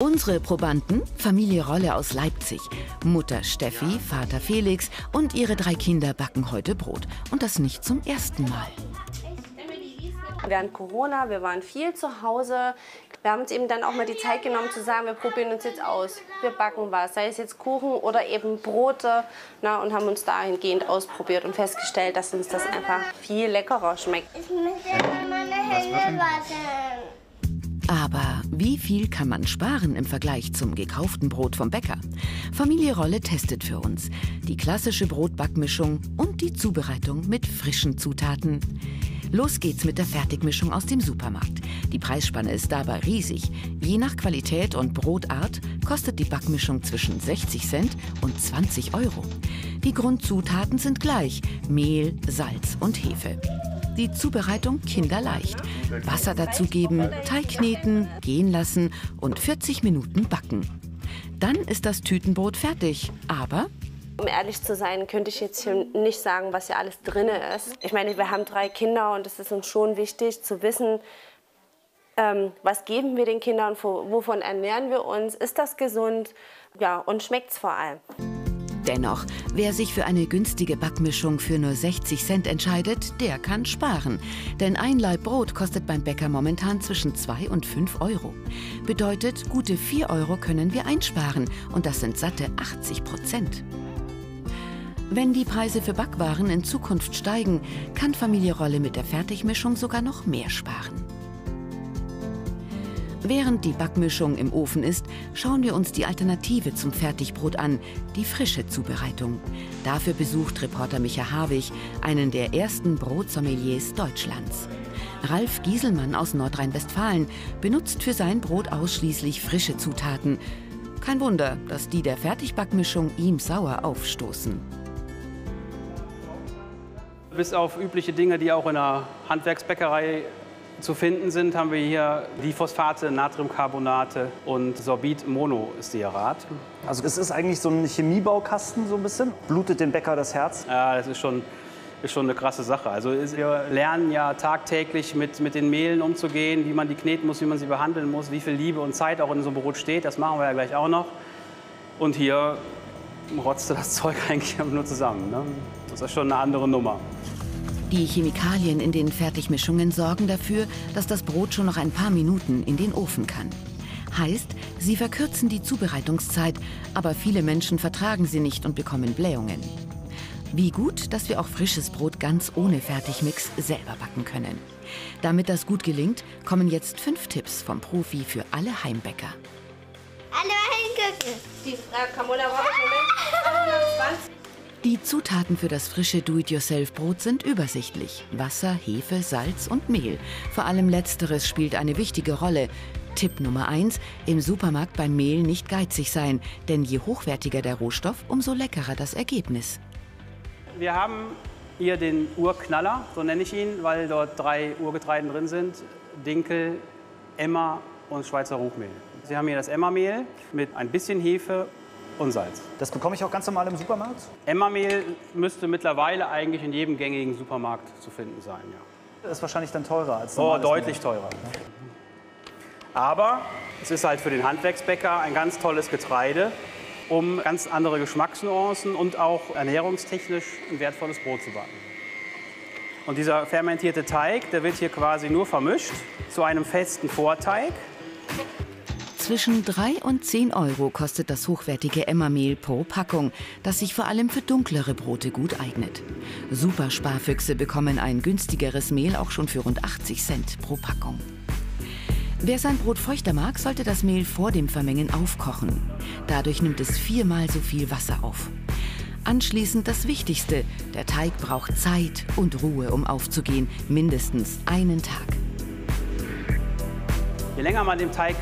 Unsere Probanden, Familie Rolle aus Leipzig. Mutter Steffi, Vater Felix und ihre drei Kinder backen heute Brot. Und das nicht zum ersten Mal. Während Corona, wir waren viel zu Hause. Wir haben uns eben dann auch mal die Zeit genommen zu sagen, wir probieren uns jetzt aus. Wir backen was, sei es jetzt Kuchen oder eben Brote. Na, und haben uns dahingehend ausprobiert und festgestellt, dass uns das einfach viel leckerer schmeckt. Ich möchte meine Hände waschen. Aber wie viel kann man sparen im Vergleich zum gekauften Brot vom Bäcker? Familie Rolle testet für uns die klassische Brotbackmischung und die Zubereitung mit frischen Zutaten. Los geht's mit der Fertigmischung aus dem Supermarkt. Die Preisspanne ist dabei riesig. Je nach Qualität und Brotart kostet die Backmischung zwischen 60 Cent und 20 Euro. Die Grundzutaten sind gleich: Mehl, Salz und Hefe. Die Zubereitung kinderleicht. Wasser dazugeben, Teig kneten, gehen lassen und 40 Minuten backen. Dann ist das Tütenbrot fertig, aber Um ehrlich zu sein, könnte ich jetzt hier nicht sagen, was hier alles drin ist. Ich meine, wir haben drei Kinder und es ist uns schon wichtig zu wissen, ähm, was geben wir den Kindern, wo- wovon ernähren wir uns, ist das gesund ja, und schmeckt es vor allem. Dennoch, wer sich für eine günstige Backmischung für nur 60 Cent entscheidet, der kann sparen. Denn ein Laib Brot kostet beim Bäcker momentan zwischen 2 und 5 Euro. Bedeutet, gute 4 Euro können wir einsparen und das sind satte 80 Prozent. Wenn die Preise für Backwaren in Zukunft steigen, kann Familie Rolle mit der Fertigmischung sogar noch mehr sparen. Während die Backmischung im Ofen ist, schauen wir uns die Alternative zum Fertigbrot an, die frische Zubereitung. Dafür besucht Reporter Micha Harwig einen der ersten Brotsommeliers Deutschlands. Ralf Gieselmann aus Nordrhein-Westfalen benutzt für sein Brot ausschließlich frische Zutaten. Kein Wunder, dass die der Fertigbackmischung ihm sauer aufstoßen. Bis auf übliche Dinge, die auch in der Handwerksbäckerei zu finden sind, haben wir hier Diphosphate, Natriumcarbonate und Sorbit-Monostearat. Also es ist eigentlich so ein Chemiebaukasten so ein bisschen. Blutet dem Bäcker das Herz. Ja, das ist schon, ist schon eine krasse Sache. Also wir lernen ja tagtäglich mit, mit den Mehlen umzugehen, wie man die kneten muss, wie man sie behandeln muss, wie viel Liebe und Zeit auch in so einem Brot steht. Das machen wir ja gleich auch noch. Und hier rotzte das Zeug eigentlich nur zusammen. Ne? Das ist schon eine andere Nummer. Die Chemikalien in den Fertigmischungen sorgen dafür, dass das Brot schon noch ein paar Minuten in den Ofen kann. Heißt, sie verkürzen die Zubereitungszeit, aber viele Menschen vertragen sie nicht und bekommen Blähungen. Wie gut, dass wir auch frisches Brot ganz ohne Fertigmix selber backen können. Damit das gut gelingt, kommen jetzt fünf Tipps vom Profi für alle Heimbäcker. Alle mal hingucken. Die ich im Moment 120. Die Zutaten für das frische Do-it-yourself-Brot sind übersichtlich. Wasser, Hefe, Salz und Mehl. Vor allem letzteres spielt eine wichtige Rolle. Tipp Nummer 1, im Supermarkt beim Mehl nicht geizig sein, denn je hochwertiger der Rohstoff, umso leckerer das Ergebnis. Wir haben hier den Urknaller, so nenne ich ihn, weil dort drei Urgetreiden drin sind. Dinkel, Emmer und Schweizer Ruchmehl. Sie haben hier das Emmermehl mit ein bisschen Hefe und Salz. Das bekomme ich auch ganz normal im Supermarkt. Emmermehl müsste mittlerweile eigentlich in jedem gängigen Supermarkt zu finden sein. Ja. Das ist wahrscheinlich dann teurer als Oh, normales deutlich Mehl. teurer. Aber es ist halt für den Handwerksbäcker ein ganz tolles Getreide, um ganz andere Geschmacksnuancen und auch ernährungstechnisch ein wertvolles Brot zu backen. Und dieser fermentierte Teig, der wird hier quasi nur vermischt zu einem festen Vorteig. Zwischen 3 und 10 Euro kostet das hochwertige Emmermehl pro Packung, das sich vor allem für dunklere Brote gut eignet. Supersparfüchse bekommen ein günstigeres Mehl auch schon für rund 80 Cent pro Packung. Wer sein Brot feuchter mag, sollte das Mehl vor dem Vermengen aufkochen. Dadurch nimmt es viermal so viel Wasser auf. Anschließend das Wichtigste, der Teig braucht Zeit und Ruhe, um aufzugehen, mindestens einen Tag. Je länger man den Teig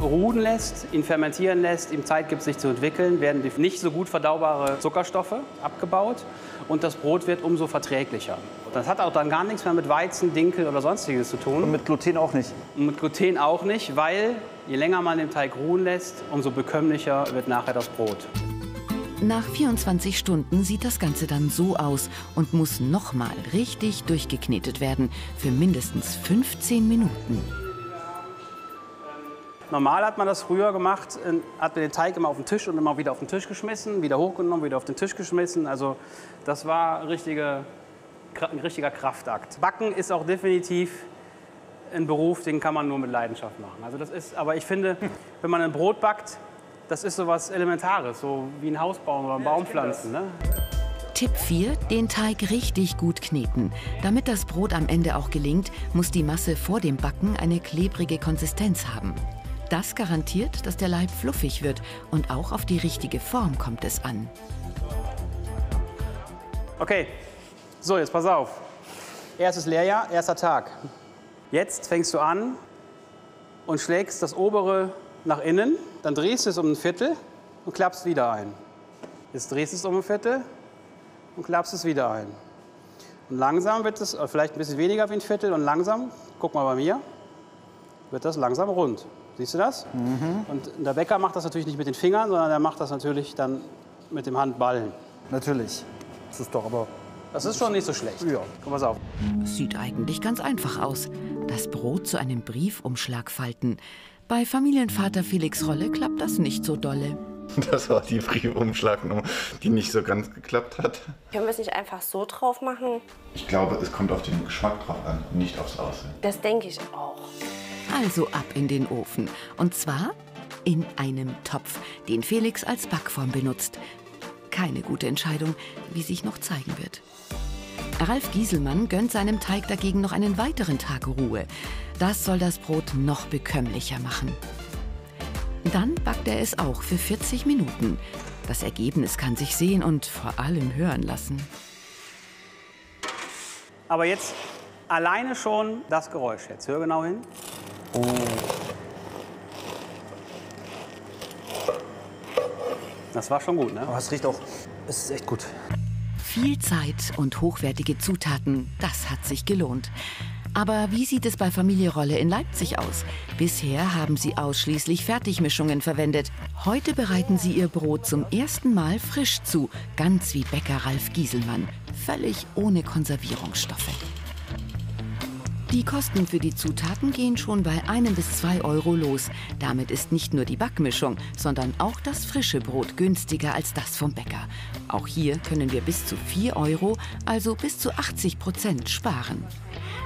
ruhen lässt, ihn fermentieren lässt, ihm Zeit gibt, sich zu entwickeln, werden die nicht so gut verdaubare Zuckerstoffe abgebaut und das Brot wird umso verträglicher. Das hat auch dann gar nichts mehr mit Weizen, Dinkel oder sonstiges zu tun. Und mit Gluten auch nicht. Und mit Gluten auch nicht, weil je länger man den Teig ruhen lässt, umso bekömmlicher wird nachher das Brot. Nach 24 Stunden sieht das Ganze dann so aus und muss nochmal richtig durchgeknetet werden für mindestens 15 Minuten. Normal hat man das früher gemacht, hat man den Teig immer auf den Tisch und immer wieder auf den Tisch geschmissen, wieder hochgenommen, wieder auf den Tisch geschmissen. Also das war richtige, ein richtiger Kraftakt. Backen ist auch definitiv ein Beruf, den kann man nur mit Leidenschaft machen. Also das ist, aber ich finde, wenn man ein Brot backt, das ist so was Elementares, so wie ein Haus bauen oder ein Baum pflanzen. Ne? Tipp 4, den Teig richtig gut kneten. Damit das Brot am Ende auch gelingt, muss die Masse vor dem Backen eine klebrige Konsistenz haben. Das garantiert, dass der Leib fluffig wird und auch auf die richtige Form kommt es an. Okay, so jetzt pass auf. Erstes Lehrjahr, erster Tag. Jetzt fängst du an und schlägst das obere nach innen, dann drehst du es um ein Viertel und klappst wieder ein. Jetzt drehst du es um ein Viertel und klappst es wieder ein. Und langsam wird es, vielleicht ein bisschen weniger wie ein Viertel, und langsam, guck mal bei mir, wird das langsam rund. Siehst du das? Mhm. Und der Bäcker macht das natürlich nicht mit den Fingern, sondern er macht das natürlich dann mit dem Handballen. Natürlich. Das ist doch aber. Das ist schon nicht so schlecht. Ja. Komm mal auf. Sieht eigentlich ganz einfach aus. Das Brot zu einem Briefumschlag falten. Bei Familienvater Felix Rolle klappt das nicht so dolle. Das war die Briefumschlagnummer, die nicht so ganz geklappt hat. Können wir es nicht einfach so drauf machen? Ich glaube, es kommt auf den Geschmack drauf an, nicht aufs Aussehen. Das denke ich auch. Also ab in den Ofen. Und zwar in einem Topf, den Felix als Backform benutzt. Keine gute Entscheidung, wie sich noch zeigen wird. Ralf Gieselmann gönnt seinem Teig dagegen noch einen weiteren Tag Ruhe. Das soll das Brot noch bekömmlicher machen. Dann backt er es auch für 40 Minuten. Das Ergebnis kann sich sehen und vor allem hören lassen. Aber jetzt alleine schon das Geräusch. Jetzt hör genau hin. Oh. Das war schon gut, ne? Aber es riecht auch. Es ist echt gut. Viel Zeit und hochwertige Zutaten, das hat sich gelohnt. Aber wie sieht es bei Familie Rolle in Leipzig aus? Bisher haben sie ausschließlich Fertigmischungen verwendet. Heute bereiten sie ihr Brot zum ersten Mal frisch zu, ganz wie Bäcker Ralf Gieselmann, völlig ohne Konservierungsstoffe. Die Kosten für die Zutaten gehen schon bei einem bis zwei Euro los. Damit ist nicht nur die Backmischung, sondern auch das frische Brot günstiger als das vom Bäcker. Auch hier können wir bis zu 4 Euro, also bis zu 80 Prozent sparen.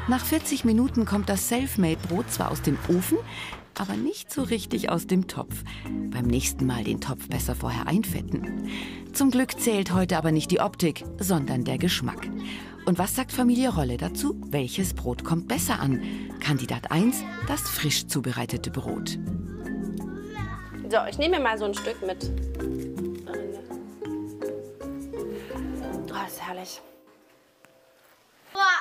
Nach 40 Minuten kommt das Selfmade-Brot zwar aus dem Ofen, aber nicht so richtig aus dem Topf. Beim nächsten Mal den Topf besser vorher einfetten. Zum Glück zählt heute aber nicht die Optik, sondern der Geschmack. Und was sagt Familie Rolle dazu? Welches Brot kommt besser an? Kandidat 1, das frisch zubereitete Brot. So, ich nehme mir mal so ein Stück mit. Oh, ist herrlich.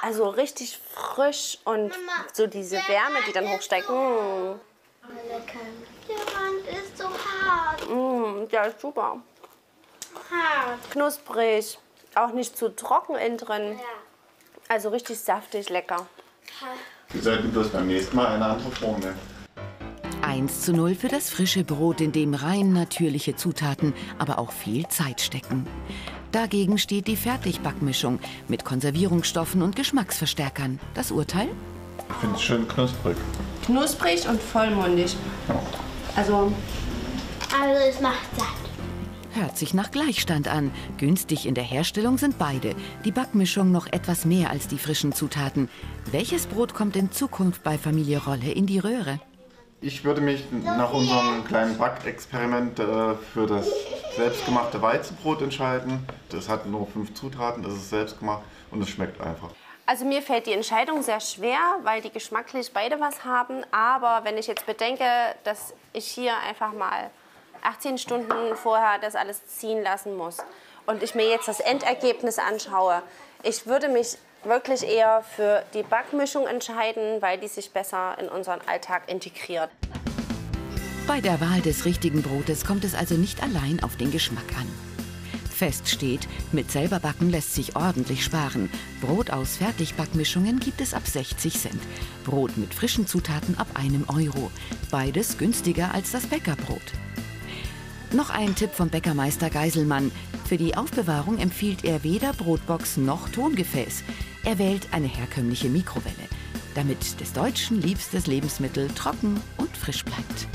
Also richtig frisch und so diese Wärme, die dann hochsteigt. Mmh. Der Rand ist so hart. Mmh, ja, ist super. Hart. Knusprig. Auch nicht zu trocken innen drin. Ja. Also richtig saftig, lecker. Wir sollten bloß beim nächsten Mal eine andere Form nehmen. 1 zu 0 für das frische Brot, in dem rein natürliche Zutaten, aber auch viel Zeit stecken. Dagegen steht die Fertigbackmischung mit Konservierungsstoffen und Geschmacksverstärkern. Das Urteil? Ich finde es schön knusprig. Knusprig und vollmundig. Also Also es macht satt. Hört sich nach Gleichstand an. Günstig in der Herstellung sind beide. Die Backmischung noch etwas mehr als die frischen Zutaten. Welches Brot kommt in Zukunft bei Familie Rolle in die Röhre? Ich würde mich nach unserem kleinen Backexperiment äh, für das selbstgemachte Weizenbrot entscheiden. Das hat nur fünf Zutaten, das ist selbstgemacht und es schmeckt einfach. Also mir fällt die Entscheidung sehr schwer, weil die geschmacklich beide was haben. Aber wenn ich jetzt bedenke, dass ich hier einfach mal 18 Stunden vorher das alles ziehen lassen muss und ich mir jetzt das Endergebnis anschaue, ich würde mich wirklich eher für die Backmischung entscheiden, weil die sich besser in unseren Alltag integriert. Bei der Wahl des richtigen Brotes kommt es also nicht allein auf den Geschmack an. Fest steht, mit selber backen lässt sich ordentlich sparen. Brot aus Fertigbackmischungen gibt es ab 60 Cent. Brot mit frischen Zutaten ab einem Euro. Beides günstiger als das Bäckerbrot. Noch ein Tipp vom Bäckermeister Geiselmann. Für die Aufbewahrung empfiehlt er weder Brotbox noch Tongefäß. Er wählt eine herkömmliche Mikrowelle, damit des Deutschen liebstes Lebensmittel trocken und frisch bleibt.